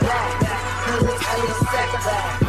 back. Cause it's a step back.